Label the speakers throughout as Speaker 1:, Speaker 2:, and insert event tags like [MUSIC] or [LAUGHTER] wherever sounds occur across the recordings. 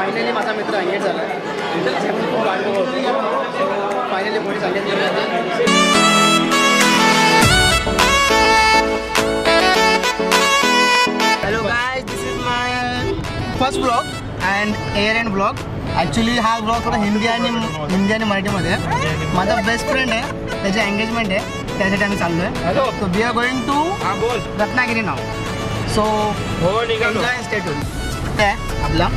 Speaker 1: Finally माझा मित्र engage झाला. फायनली पुढे सांगितलं hello guy this is my first blog and air and blog actually हा ब्लॉग थोडा हिंदी आणि हिंदी आणि मराठीमध्ये आहे. माझा बेस्ट फ्रेंड आहे. त्याची एंगेजमेंट आहे. त्यासाठी आम्ही चाललो आहे hello so we are
Speaker 2: going to
Speaker 1: Ratnagiri now so
Speaker 2: हो निघालो.
Speaker 1: आहे आपला.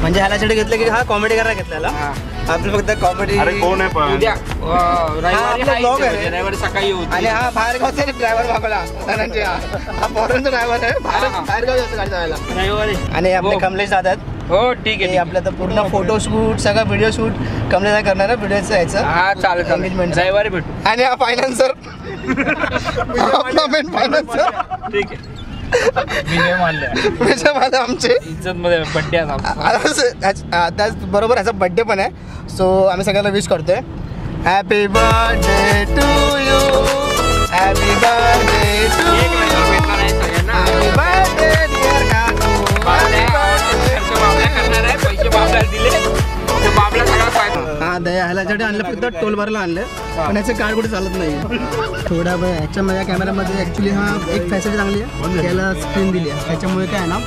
Speaker 1: म्हणजे ह्याला शेड घेतलं की हा कॉमेडी करायला घेतलेला.
Speaker 2: हा.
Speaker 1: आपलं फक्त कॉमेडी
Speaker 3: अरे कोण आहे पण?
Speaker 2: उद्या अं, रविवारी
Speaker 1: आपला
Speaker 2: आहे
Speaker 1: vlog
Speaker 2: इथे
Speaker 1: आहे.
Speaker 2: म्हणजे रविवारी सकाळी येऊ.
Speaker 1: आणि हा बाहेरगावचा ड्रायव्हर मागवला धनंजय हा. हा फॉरेनचा ड्रायव्हर आहे. बाहेर
Speaker 2: हा.
Speaker 1: बाहेरगाव जास्त गाडी चालवायला
Speaker 2: रविवारी.
Speaker 1: आणि आपले
Speaker 2: हो.
Speaker 1: कमलेश जातात
Speaker 2: हो ठीक
Speaker 1: हे
Speaker 2: आहे.
Speaker 1: आपलं तर पूर्ण फोटो शूट सगळं व्हिडिओ शूट कमलेश करणार आहे. व्हिडिओचं यायचं.
Speaker 2: हा चालेल चालेल.
Speaker 1: Engagement.
Speaker 2: रविवारी भेटू.
Speaker 1: आणि हा फायनान्सर [LAUGHS] आपला मेन फायनान्सर
Speaker 2: ठीक आहे. मी नाही मानले.
Speaker 1: माझा आमचे
Speaker 2: इज्जत मध्ये बड्डे
Speaker 1: त्याच बरोबर ह्याचा बड्डे पण आहे. सो आम्ही सगळ्यांना विश करतोय. Happy birthday to you happy birthday to you
Speaker 2: भेटणार आहे सगळ्यांना.
Speaker 1: हॅपी बर्थडे दया ह्याच्यासाठी आणलं फक्त टोल भरला आणलं. पण याचं कार्ड कुठे चालत नाही थोडा वेळ ह्याच्या माझ्या कॅमेरामध्ये ॲक्च्युली हा एक फॅसिलिटी चांगली आहे. त्याला स्क्रीन दिली आहे. त्याच्यामुळे काय आहे ना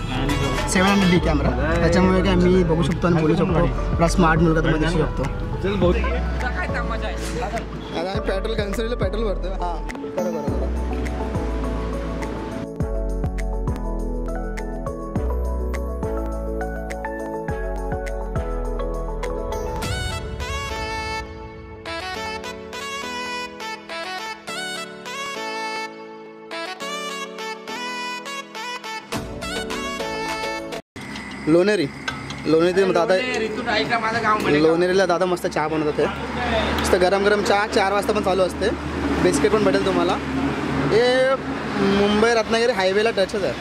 Speaker 1: सेवन हंड्रेड डी कॅमेरा त्याच्यामुळे काय मी बघू शकतो आणि बोलू शकतो. थोडा स्मार्ट मुलगा तुम्हाला दिसू शकतो
Speaker 2: काय मजा आहे
Speaker 1: आता आम्ही पेट्रोल कन्सल्टला पेट्रोल भरतो हां बरोबर बरोबर लोणेरी. लोणेरी दादा
Speaker 2: ऋतू ऐका माझं गाव म्हणे
Speaker 1: लोणेरीला दादा मस्त चहा बनवत होते. मस्त गरम गरम चहा चार वाजता पण चालू असते. बिस्किट पण भेटेल तुम्हाला. हे मुंबई रत्नागिरी हायवेला टचच आहे.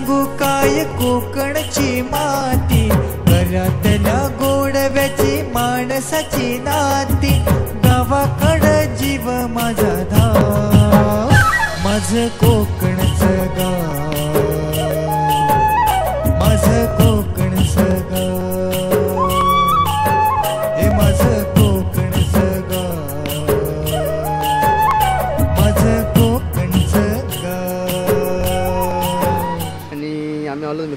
Speaker 4: सांगू काय कोकणची माती? घरातल्या गोडव्याची माणसाची नाती. गावाकड जीव माझा धाव. माझ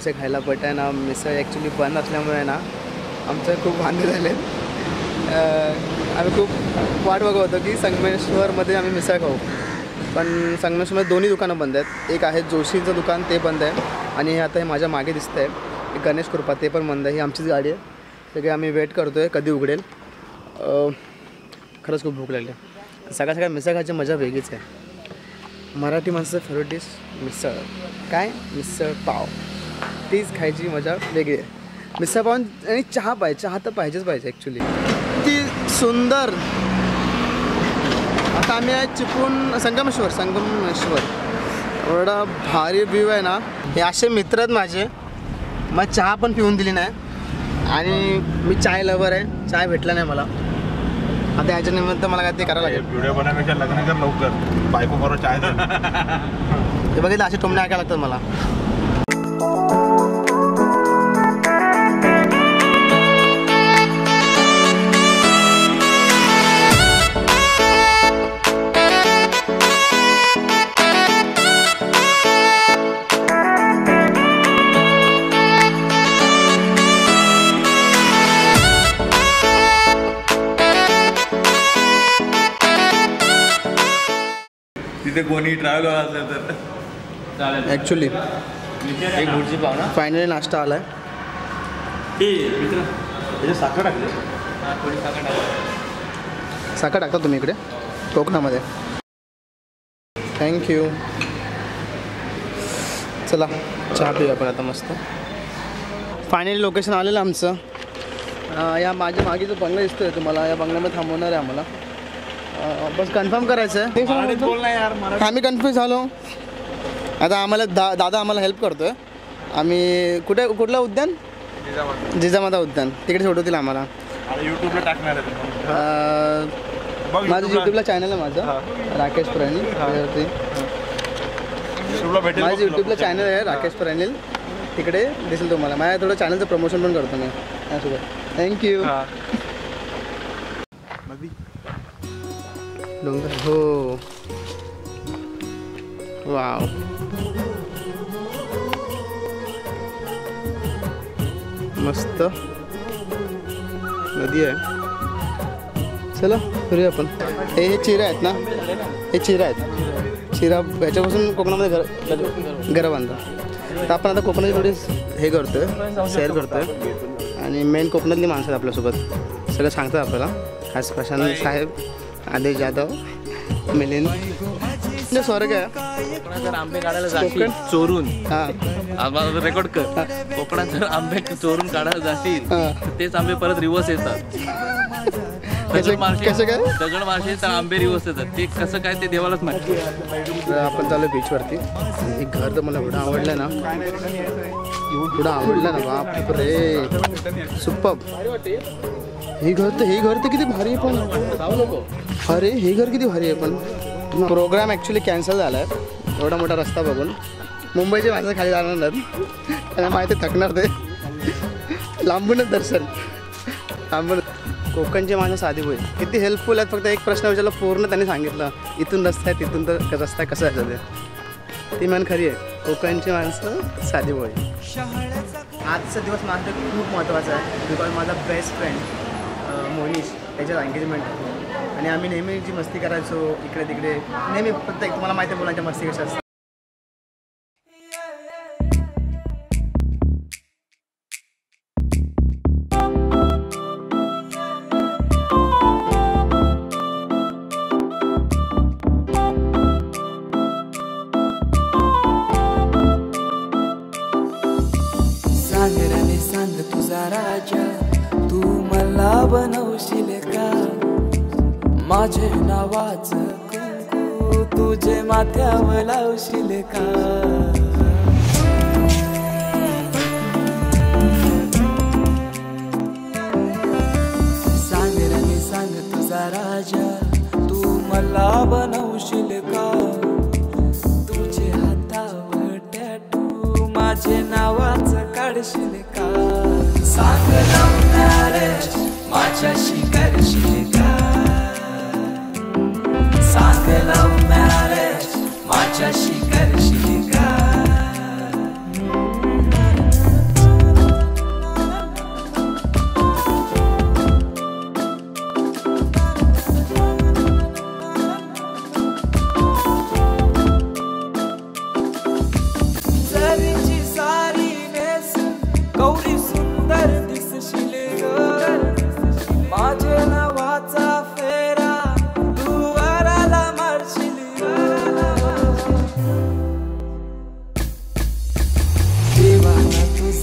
Speaker 1: मिसळ खायला बट आहे ना मिसळ ॲक्च्युली बंद असल्यामुळे ना आमचं खूप वांदे झाले. आम्ही खूप वाट बघत होतो की संगमेश्वरमध्ये आम्ही मिसळ खाऊ. पण संगमेश्वरमध्ये दोन्ही दुकानं बंद आहेत. एक आहे जोशीचं दुकान ते बंद आहे. आणि हे आता हे माझ्या मागे दिसतं आहे गणेश कृपा ते पण बंद आहे. ही आमचीच गाडी आहे. सगळे आम्ही वेट करतो आहे कधी उघडेल. खरंच खूप भूक लागली. आहे. सगळ्या सगळ्या मिसळ खायची मजा वेगळीच आहे. मराठी माणसाचं फेवरेट डिश मिसळ. काय? मिसळ पाव. तीच खायची मजा वेगळी आहे. मिसळ पाव आणि चहा पाहिजे चहा तर पाहिजेच पाहिजे ॲक्च्युली ती सुंदर. आता आम्ही आहे चिपळूण संगमेश्वर संगमेश्वर. एवढा भारी व्ह्यू आहे ना. हे असे मित्र आहेत माझे. मग चहा पण पिऊन दिली नाही. आणि मी चाय लवर आहे. चाय भेटला नाही मला. आता याच्या निमित्त मला काय ते करायला लागेल.
Speaker 3: व्हिडिओ बनवण्यापेक्षा लग्न कर लवकर. बायको बरोबर चाय दे.
Speaker 1: ते बघितलं असे टोमणे ऐकायला लागतात मला.
Speaker 3: तिथे कोणी ट्रॅव्हल असेल तर.
Speaker 2: चालेल.
Speaker 1: ॲक्च्युली
Speaker 2: एक पाव ना
Speaker 1: फायनली नाश्ता आलाय.
Speaker 3: त्याच्यात साखर टाकले?
Speaker 2: थोडी साखर टाका.
Speaker 1: साखर टाकता तुम्ही इकडे? कोकणामध्ये. थँक्यू चला चहा पिऊया आपण आता मस्त. फायनली लोकेशन आलेलं आमचं. या माझ्या मागे जो बंगला दिसतोय तुम्हाला या बंगल्यामध्ये थांबवणार आहे आम्हाला. बस कन्फर्म करायचं. आहे आम्ही कन्फ्यूज झालो. आता आम्हाला दा दादा आम्हाला हेल्प करतोय. आम्ही कुठे कुठलं उद्यान? जिजामाता उद्यान. तिकडे सोडवतील आम्हाला.
Speaker 3: युट्यूबला टाकणार
Speaker 1: माझं. यूट्यूबला चॅनल आहे माझं. राकेश प्रनिल त्यावरती
Speaker 3: YouTube ला भेटेल
Speaker 1: माझं. यूट्यूबला चॅनल आहे राकेश प्रनिल तिकडे दिसेल तुम्हाला. माझ्या थोडं चॅनलचं प्रमोशन पण करतो मी. त्यासोबत थँक्यू डोंगर हो. वाव. मस्त. नदी आहे. चला फिरूया आपण. हे हे चिरा आहेत ना हे चिरा आहेत. चिरा ह्याच्यापासून कोकणामध्ये घर घरं बांधतात तर आपण आता कोकणाची थोडी हे करतो करतोय सैर आहे आणि मेन कोकणातली माणसं आहेत आपल्यासोबत. सगळं सांगतात आपल्याला. खास प्रशांत साहेब आदेश जाधव मिलिंद. स्वर्ग
Speaker 5: जर आंबे काढायला जाशील? चोरून.
Speaker 1: हां.
Speaker 5: आम्हाला रेकॉर्ड कर. कोकणात जर आंबे चोरून काढायला जाशील.
Speaker 1: हां.
Speaker 5: तर तेच आंबे परत रिवर्स येतात.
Speaker 1: कसं
Speaker 5: दगड मारशील तर आंबे रिवर्स येतात. ते कसं काय ते देवालाच माहिती
Speaker 1: आपण चालू बीचवरती हे घर तर मला एवढं आवडलं ना. एवढं आवडलं ना बाप रे. सुप्पब हे घर तर हे घर तर किती भारी आहे पण. अरे हे घर किती भारी आहे पण. प्रोग्राम ॲक्च्युली कॅन्सल झाला आहे एवढा मोठा रस्ता बघून. मुंबईचे माणसं खाली जाणार नाहीत. त्यांना माहिती आहे थकणार ते. लांबूनच दर्शन. लांबून कोकणचे माणसं साधी होईल. किती हेल्पफुल आहेत. फक्त एक प्रश्न विचारला पूर्ण त्यांनी सांगितलं. इथून रस्ता आहे तिथून तर रस्ता कसा आहे ते ती मन खरी आहे. कोकणची माणसं साधी होईल. आजचा दिवस माझा खूप महत्त्वाचा आहे. बिकॉज माझा बेस्ट फ्रेंड मोनिश त्याच्यात एंगेजमेंट आणि आम्ही नेहमी जी मस्ती करायचो इकडे तिकडे नेहमी प्रत्येक तुम्हाला माहिती आहे मुलांच्या मस्ती कशा असतात.
Speaker 6: सांग सांग तुझा राजा बनवशील का? माझे नावाच कुंकू तुझे माथ्यावर लावशील का? ceea și care și care Să te la umare, macea și care și care देवाना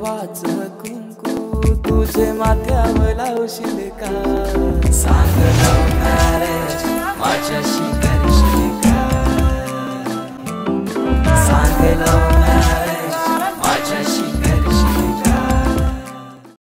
Speaker 6: माझे नावाच कुंकू तुझे माथ्यावर लावशील का सांग लव मॅरेज माझ्याशी करशील का सांग लव